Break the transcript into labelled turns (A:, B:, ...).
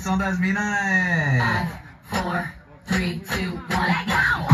A: missão das minas é.
B: 5, 4, 3, 2, 1, go!